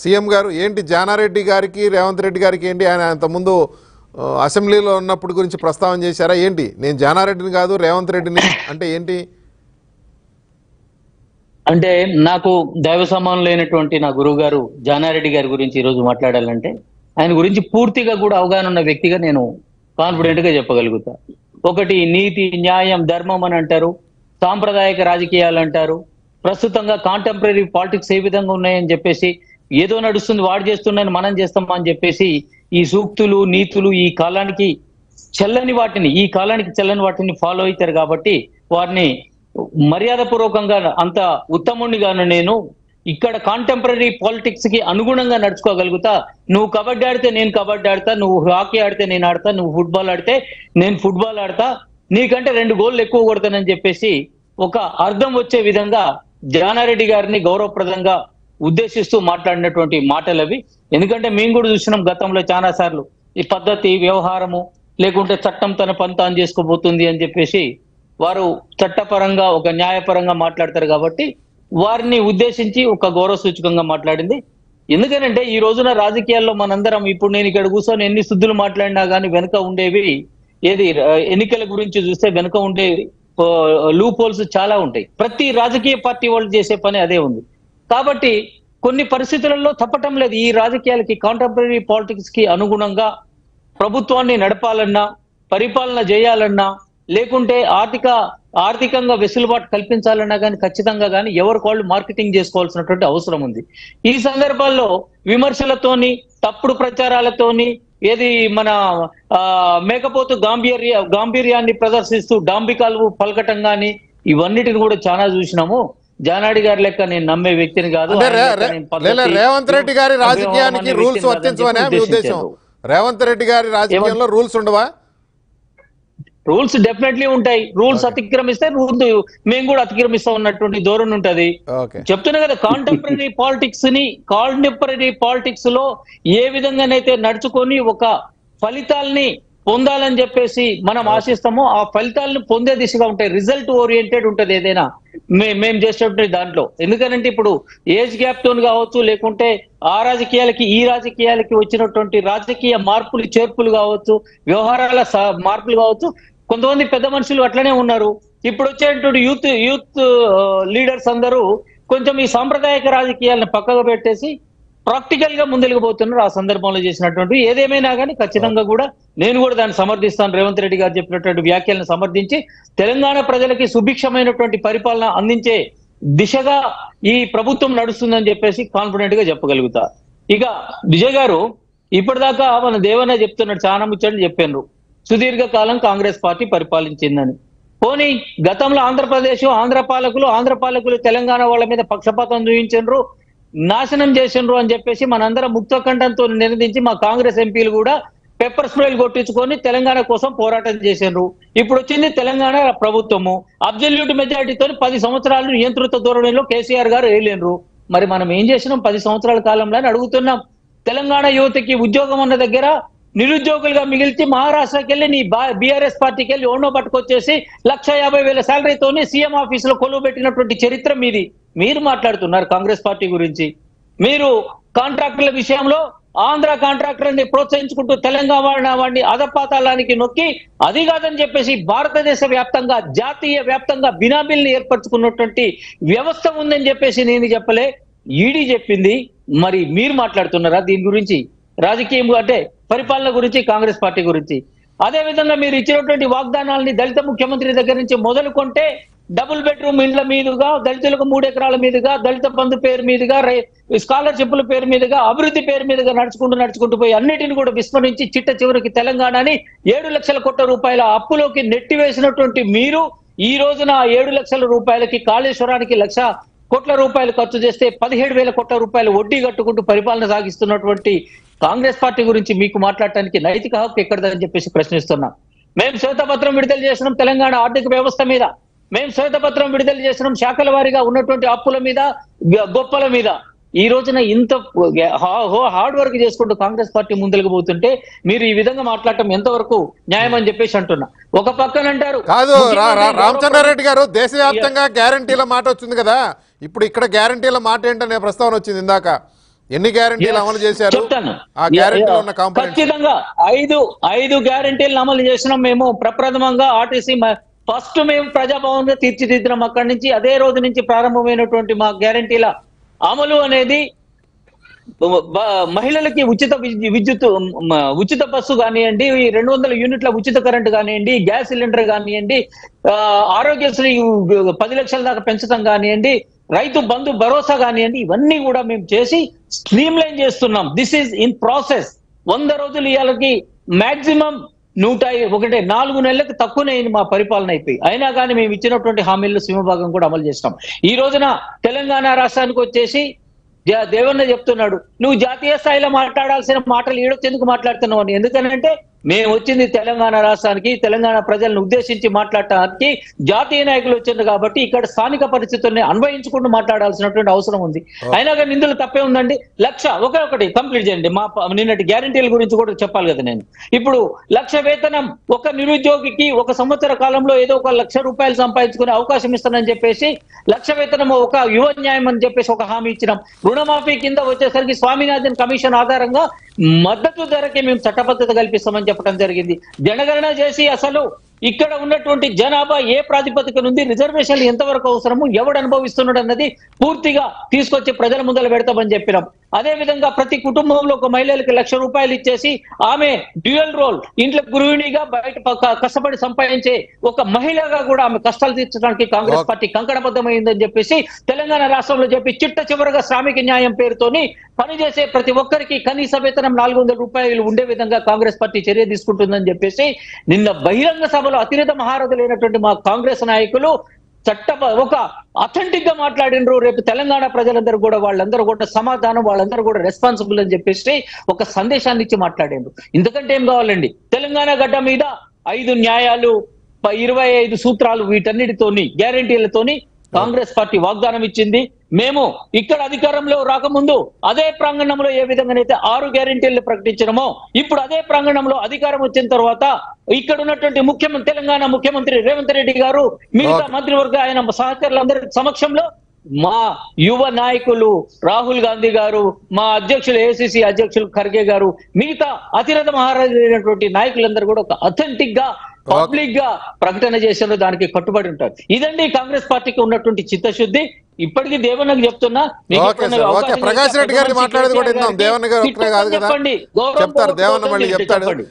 CM గారు ఏంటి జానారెడ్డి గారికి రేవంత్ రెడ్డి గారికి ఏంటి ఆయన అంతకుముందు అసెంబ్లీలో ఉన్నప్పుడు గురించి ప్రస్తావన చేశారా? ఏంటి? నేను జానారెడ్డిని కాదు రేవంత్ రెడ్డిని అంటే ఏంటి? అంటే నాకు దైవ సమానం లేనటువంటి నా గురువు గారు జానారెడ్డి గారి గురించి ఈరోజు మాట్లాడాలంటే ఆయన గురించి పూర్తిగా కూడా అవగాహన ఉన్న వ్యక్తిగా నేను కాన్ఫిడెంట్గా చెప్పగలుగుతా. ఒకటి నీతి న్యాయం ధర్మం అని అంటారు. సాంప్రదాయక రాజకీయాలు అంటారు. ప్రస్తుతంగా కాంటెంపరీ పాలిటిక్స్ ఏ విధంగా ఉన్నాయని చెప్పేసి ఏదో నడుస్తుంది వాడు చేస్తున్నాయని మనం చేస్తామా అని చెప్పేసి ఈ సూక్తులు నీతులు ఈ కాలానికి చెల్లని వాటిని ఈ కాలానికి చెల్లని వాటిని ఫాలో అవుతారు కాబట్టి వారిని మర్యాద పూర్వకంగా అంత ఉత్తముడిగాను నేను ఇక్కడ కాంటెంపరీ పాలిటిక్స్కి అనుగుణంగా నడుచుకోగలుగుతా. నువ్వు కబడ్డీ ఆడితే నేను కబడ్డీ ఆడతా నువ్వు హాకీ ఆడితే నేను ఆడతా నువ్వు ఫుట్బాల్ ఆడితే నేను ఫుట్బాల్ ఆడతా. నీకంటే రెండు గోళ్ళు ఎక్కువ కొడతానని చెప్పేసి ఒక అర్థం వచ్చే విధంగా జానారెడ్డి గారిని గౌరవప్రదంగా ఉద్దేశిస్తూ మాట్లాడినటువంటి మాటలు అవి ఎందుకంటే మేము కూడా చూసినాం గతంలో చాలా సార్లు ఈ పద్ధతి వ్యవహారము లేకుంటే చట్టం తన పని తాను చేసుకోబోతుంది అని చెప్పేసి వారు చట్టపరంగా ఒక న్యాయపరంగా మాట్లాడతారు కాబట్టి వారిని ఉద్దేశించి ఒక గౌరవ సూచకంగా మాట్లాడింది. ఎందుకనంటే ఈ రోజున రాజకీయాల్లో మనందరం ఇప్పుడు నేను ఇక్కడ కూర్చొని ఎన్ని శుద్ధులు మాట్లాడినా కానీ వెనుక ఉండేవి ఏది? ఎన్నికల గురించి చూస్తే వెనుక ఉండే లూప్ హోల్స్ చాలా ఉంటాయి. ప్రతి రాజకీయ పార్టీ వాళ్ళు చేసే పని అదే ఉంది. కాబట్టి కొన్ని పరిస్థితులలో తప్పటం లేదు. ఈ రాజకీయాలకి కాంటెంపరీ పాలిటిక్స్కి అనుగుణంగా ప్రభుత్వాన్ని నడపాలన్నా పరిపాలన చేయాలన్నా లేకుంటే ఆర్థిక ఆర్థికంగా వెసులుబాటు కల్పించాలన్నా కానీ ఖచ్చితంగా కానీ ఎవరికి వాళ్ళు మార్కెటింగ్ చేసుకోవాల్సినటువంటి అవసరం ఉంది. ఈ సందర్భాల్లో విమర్శలతోని తప్పుడు ప్రచారాలతోని ఏది మన ఆ మేకపోతు గాంభీర్య గాంభీర్యాన్ని ప్రదర్శిస్తూ డాంబికాలు పలకటం గాని ఇవన్నిటిని కూడా చాలా చూసినాము. జానాడి గారి లెక్క నేను నమ్మే వ్యక్తిని కాదు. రేవంత్ రెడ్డి గారి రాజకీయానికి రూల్స్ వర్తించవనే ఉద్దేశం. రేవంత్ రెడ్డి గారి రాజకీయంలో రూల్స్ ఉండవా? రూల్స్ డెఫినెట్లీ ఉంటాయి. రూల్స్ అతిక్రమిస్తే రూల్స్ మేము కూడా అతిక్రమిస్తా ఉన్నటువంటి ధోరణి ఉంటది. చెప్తున్నా కదా కాంటెంపరీ పాలిటిక్స్ ని కాంటెంపరీ పాలిటిక్స్లో ఏ విధంగానైతే నడుచుకొని ఒక ఫలితాల్ని పొందాలని చెప్పేసి మనం ఆశిస్తామో ఆ ఫలితాలను పొందే దిశగా ఉంటాయి. రిజల్ట్ ఓరియంటెడ్ ఉంటది ఏదైనా. మే- మేము చేసేటువంటి దాంట్లో. ఎందుకంటే ఇప్పుడు ఏజ్ గ్యాప్ తోని కావచ్చు లేకుంటే ఆ రాజకీయాలకి ఈ రాజకీయాలకి వచ్చినటువంటి రాజకీయ మార్పులు చేర్పులు కావచ్చు వ్యవహారాల మార్పులు కావచ్చు కొంతమంది పెద్ద మనుషులు అట్లనే ఉన్నారు. ఇప్పుడు వచ్చేటువంటి యూత్ యూత్ లీడర్స్ అందరూ కొంచెం ఈ సాంప్రదాయక రాజకీయాలను పక్కకు పెట్టేసి ప్రాక్టికల్గా ముందుకు పోతున్నారు ఆ సందర్భంలో చేసినటువంటి ఏదేమైనా కానీ ఖచ్చితంగా కూడా నేను కూడా దాన్ని సమర్థిస్తాను. రేవంత్ రెడ్డి గారు చెప్పినటువంటి వ్యాఖ్యలను సమర్థించి తెలంగాణ ప్రజలకి సుభిక్షమైనటువంటి పరిపాలన అందించే దిశగా ఈ ప్రభుత్వం నడుస్తుందని చెప్పేసి కాన్ఫిడెంట్గా చెప్పగలుగుతా. ఇక విజయ్ గారు ఇప్పటిదాకా మన దేవన్న చెప్తున్నాడు చాలా ముచ్చట్లు చెప్పాను సుదీర్ఘ కాలం కాంగ్రెస్ పార్టీ పరిపాలించిందని. పోనీ గతంలో ఆంధ్రప్రదేశ్ ఆంధ్ర పాలకులు ఆంధ్ర పాలకులు తెలంగాణ వాళ్ళ మీద పక్షపాతం చూపించరు నాశనం చేసిండ్రు అని చెప్పేసి మనందరం ముక్త కంఠంతో నినదించి మా కాంగ్రెస్ ఎంపీలు కూడా పెప్పర్ స్ప్రేలు కొట్టించుకొని తెలంగాణ కోసం పోరాటం చేసిండ్రు. ఇప్పుడు వచ్చింది తెలంగాణ ప్రభుత్వము. అబ్జల్యూట్ మెజారిటీతో పది సంవత్సరాలు నియంత్రిత ధోరణిలో కేసీఆర్ గారు వేయలేరు మరి మనం ఏం చేసినాం? పది సంవత్సరాల కాలంలో అని అడుగుతున్నాం. తెలంగాణ యువతకి ఉద్యోగం ఉన్న దగ్గర నిరుద్యోగులుగా మిగిలిచి మహారాష్ట్రకి వెళ్ళి నీ బీఆర్ఎస్ పార్టీకి వెళ్ళి ఓనో పట్టుకొచ్చేసి లక్ష యాభై వేల శాలరీతోని సీఎం ఆఫీస్లో కొలువు పెట్టినటువంటి చరిత్ర మీది. మీరు మాట్లాడుతున్నారు కాంగ్రెస్ పార్టీ గురించి. మీరు కాంట్రాక్టుల విషయంలో ఆంధ్ర కాంట్రాక్టర్ని ప్రోత్సహించుకుంటూ తెలంగాణ వాడిని అధపాతాళానికి నొక్కి అది కాదని చెప్పేసి భారతదేశ వ్యాప్తంగా జాతీయ వ్యాప్తంగా బినాబిల్ని ఏర్పరచుకున్నటువంటి వ్యవస్థ ఉందని చెప్పేసి నేను చెప్పలే. ఈడీ చెప్పింది. మరి మీరు మాట్లాడుతున్నారా దీని గురించి? రాజకీయం అంటే పరిపాలన గురించి కాంగ్రెస్ పార్టీ గురించి. అదే విధంగా మీరు ఇచ్చినటువంటి వాగ్దానాలని దళిత ముఖ్యమంత్రి దగ్గర నుంచి మొదలుకొంటే డబుల్ బెడ్రూమ్ ఇండ్ల మీదుగా దళితులకు మూడు ఎకరాల మీదుగా దళిత బంధు పేరు మీదుగా స్కాలర్షిప్ల పేరు మీదుగా అభివృద్ధి పేరు మీదుగా నడుచుకుంటూ నడుచుకుంటూ పోయి అన్నిటిని కూడా విస్మరించి చిట్ట చివరికి తెలంగాణని ఏడు లక్షల కోట్ల రూపాయల అప్పులోకి నెట్టివేసినటువంటి మీరు ఈ రోజున ఏడు లక్షల రూపాయలకి కాళేశ్వరానికి లక్ష కోట్ల రూపాయలు ఖర్చు చేస్తే పదిహేడు వేల కోట్ల రూపాయలు వడ్డీ కట్టుకుంటూ పరిపాలన సాగిస్తున్నటువంటి కాంగ్రెస్ పార్టీ గురించి మీకు మాట్లాడటానికి నైతిక హక్కు ఎక్కడదని చెప్పేసి ప్రశ్నిస్తున్నాం. మేము శ్వేతపత్రం విడుదల చేసినాం తెలంగాణ ఆర్థిక వ్యవస్థ మీద. మేము శ్వేతపత్రం విడుదల చేసినాం శాఖల వారీగా ఉన్నటువంటి అప్పుల మీద గొప్పల మీద. ఈ రోజున ఇంత హార్డ్ వర్క్ చేసుకుంటూ కాంగ్రెస్ పార్టీ ముందరకు పోతుంటే మీరు ఈ విధంగా మాట్లాడటం ఎంతవరకు న్యాయం అని చెప్పేసి అంటున్నా. ఒక పక్కన అంటారు కాదు రామచంద్రారెడ్డి గారు దేశవ్యాప్తంగా గ్యారంటీల మాట వచ్చింది కదా. ఇప్పుడు ఇక్కడ గ్యారంటీల మాట ఏంటనే ప్రస్తావన వచ్చింది ఇందాక. ఎన్ని గ్యారంటీలు అమలు చేశారు? ఆ గ్యారంటీలో ఉన్న ఖచ్చితంగా ఐదు ఐదు గ్యారంటీలను అమలు చేసినాం మేము. ప్రప్రథమంగా ఆర్టీసీ ఫస్ట్ మేము ప్రజాభవన్గా తీర్చిదిద్దినాం అక్కడి నుంచి. అదే రోజు నుంచి ప్రారంభమైనటువంటి మా గ్యారంటీల అమలు అనేది మహిళలకి ఉచిత విద్యు- విద్యుత్ ఉచిత బస్సు కానివ్వండి ఈ రెండు వందల యూనిట్ల ఉచిత కరెంట్ కానివ్వండి గ్యాస్ సిలిండర్ కానివ్వండి ఆరోగ్యశ్రీ పది లక్షల దాకా పెంచడం కానివ్వండి రైతు బంధు భరోసా కానివ్వండి ఇవన్నీ కూడా మేము చేసి స్ట్రీమ్ లైన్ చేస్తున్నాం. దిస్ ఈజ్ ఇన్ ప్రాసెస్ వంద రోజులు ఇవాళకి మాక్సిమం నూట ఒకటే నాలుగు నెలలకు తక్కువనే మా పరిపాలన అయిపోయి. అయినా కానీ మేము ఇచ్చినటువంటి హామీల్లో సింహభాగం కూడా అమలు చేస్తాం ఈ రోజున తెలంగాణ రాష్ట్రానికి వచ్చేసి దేవన్న చెప్తున్నాడు నువ్వు జాతీయ స్థాయిలో మాట్లాడాల్సిన మాటలు ఈడొచ్చేందుకు మాట్లాడుతున్నావు అని. ఎందుకనంటే మేము వచ్చింది తెలంగాణ రాష్ట్రానికి తెలంగాణ ప్రజలను ఉద్దేశించి మాట్లాడటానికి జాతీయ నాయకులు వచ్చింది కాబట్టి ఇక్కడ స్థానిక పరిస్థితుల్ని అన్వయించుకుంటూ మాట్లాడాల్సినటువంటి అవసరం ఉంది. అయినా కానీ ఇందులో తప్పే ఉందండి. లక్ష ఒకే ఒకటి కంప్లీట్ చేయండి. మా నిన్నటి గ్యారంటీల గురించి కూడా చెప్పాలి కదా నేను. ఇప్పుడు లక్ష వేతనం ఒక నిరుద్యోగికి ఒక సంవత్సర కాలంలో ఏదో ఒక లక్ష రూపాయలు సంపాదించుకునే అవకాశం ఇస్తానని చెప్పేసి లక్ష వేతనం ఒక యువ న్యాయం అని చెప్పేసి ఒక హామీ ఇచ్చినాం. రుణమాఫీ కింద వచ్చేసరికి స్వామినాథన్ కమిషన్ ఆధారంగా మద్దతు ధరకి మేము చట్టబద్ధత కల్పిస్తామని చెప్పడం జరిగింది. జనగణన చేసి అసలు ఇక్కడ ఉన్నటువంటి జనాభా ఏ ప్రాతిపదిక నుండి రిజర్వేషన్లు ఎంతవరకు అవసరము ఎవడు అనుభవిస్తున్నాడు అన్నది పూర్తిగా తీసుకొచ్చి ప్రజల ముందర పెడతామని చెప్పినాం. అదే విధంగా ప్రతి కుటుంబంలో ఒక మహిళలకి లక్ష రూపాయలు ఇచ్చేసి ఆమె డ్యూయల్ రోల్ ఇంట్లో గృహిణిగా బయట కష్టపడి సంపాదించే ఒక మహిళగా కూడా ఆమె కష్టాలు తీర్చడానికి కాంగ్రెస్. పార్టీ కంకణబద్ధమైందని చెప్పేసి తెలంగాణ రాష్ట్రంలో చెప్పి చిట్ట చివరగా శ్రామిక న్యాయం పేరుతోని పనిచేసే ప్రతి ఒక్కరికి కనీస వేతనం నాలుగు వందల రూపాయలు ఉండే విధంగా కాంగ్రెస్ పార్టీ చర్య తీసుకుంటుందని చెప్పేసి నిన్న బహిరంగ సభలో అతిరథ మహారథులైనటువంటి మా కాంగ్రెస్ నాయకులు చట్ట ఒక అథెంటిక్గా మాట్లాడినరు. రేపు తెలంగాణ ప్రజలందరూ కూడా వాళ్ళందరూ కూడా సమాధానం వాళ్ళందరూ కూడా రెస్పాన్సిబుల్ అని చెప్పేసి ఒక సందేశాన్ని ఇచ్చి మాట్లాడిండ్రు ఎందుకంటే ఏం కావాలండి? తెలంగాణ గడ్డ మీద ఐదు న్యాయాలు ఇరవై ఐదు సూత్రాలు వీటన్నిటితోని గ్యారంటీలతోని కాంగ్రెస్ పార్టీ వాగ్దానం ఇచ్చింది. మేము ఇక్కడ అధికారంలో రాకముందు అదే ప్రాంగణంలో ఏ విధంగానైతే ఆరు గ్యారెంటీలు ప్రకటించడమో ఇప్పుడు అదే ప్రాంగణంలో అధికారం వచ్చిన తర్వాత ఇక్కడ ఉన్నటువంటి ముఖ్యమంత్రి తెలంగాణ ముఖ్యమంత్రి రేవంత్ రెడ్డి గారు మిగతా. మంత్రివర్గ ఆయన సహచరులందరి సమక్షంలో మా యువ నాయకులు రాహుల్ గాంధీ గారు మా అధ్యక్షులు ఏసీసీ అధ్యక్షులు ఖర్గే గారు మిగతా అతిరథ మహారాజులైనటువంటి నాయకులందరూ కూడా ఒక అథెంటిక్గా పబ్లిక్గా ప్రకటన చేసిన దానికి కట్టుబడి ఉంటారు. ఇదండి కాంగ్రెస్ పార్టీకి ఉన్నటువంటి చిత్తశుద్ధి. ఇప్పటికీ దేవన్నకు చెప్తున్నా ప్రకాష్ రెడ్డి గారిని మాట్లాడేది కూడా దేవన్న గారు చెప్పండి. గౌరవం చెప్తారు. దేవన్న మళ్ళీ చెప్పండి. చెప్తాడు.